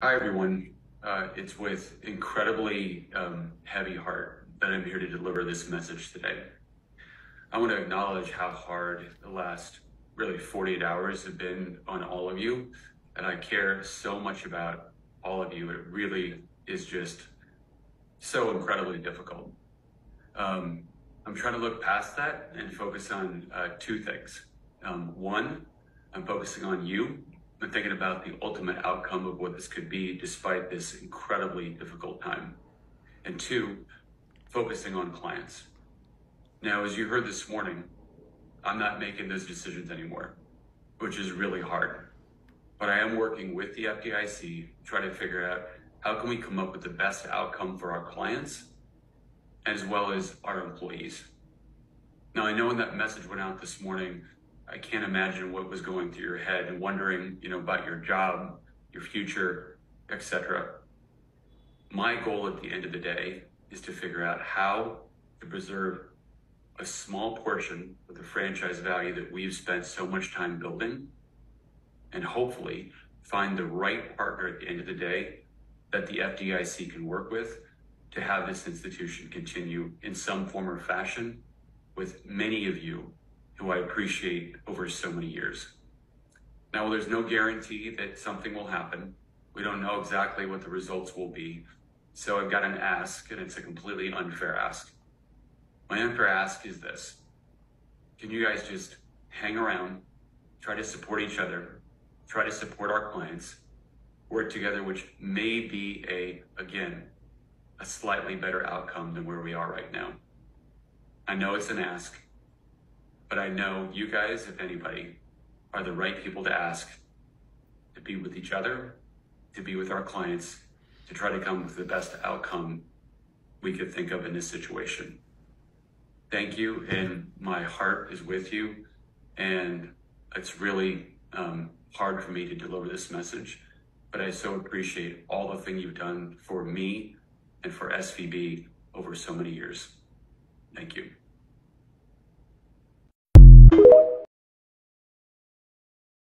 Hi, everyone. Uh, it's with incredibly um, heavy heart that I'm here to deliver this message today. I want to acknowledge how hard the last really 48 hours have been on all of you, and I care so much about all of you. It really is just so incredibly difficult. Um, I'm trying to look past that and focus on uh, two things. Um, one, I'm focusing on you and thinking about the ultimate outcome of what this could be despite this incredibly difficult time. And two, focusing on clients. Now, as you heard this morning, I'm not making those decisions anymore, which is really hard. But I am working with the FDIC to try to figure out how can we come up with the best outcome for our clients as well as our employees. Now, I know when that message went out this morning, I can't imagine what was going through your head and wondering, you know, about your job, your future, etc. My goal at the end of the day is to figure out how to preserve a small portion of the franchise value that we've spent so much time building and hopefully find the right partner at the end of the day that the FDIC can work with to have this institution continue in some form or fashion with many of you who I appreciate over so many years. Now, there's no guarantee that something will happen. We don't know exactly what the results will be. So I've got an ask, and it's a completely unfair ask. My unfair ask is this Can you guys just hang around, try to support each other, try to support our clients, work together, which may be a, again, a slightly better outcome than where we are right now. I know it's an ask, but I know you guys, if anybody, are the right people to ask to be with each other, to be with our clients, to try to come with the best outcome we could think of in this situation. Thank you, and my heart is with you. And it's really um, hard for me to deliver this message, but I so appreciate all the thing you've done for me and for SVB over so many years. Thank you.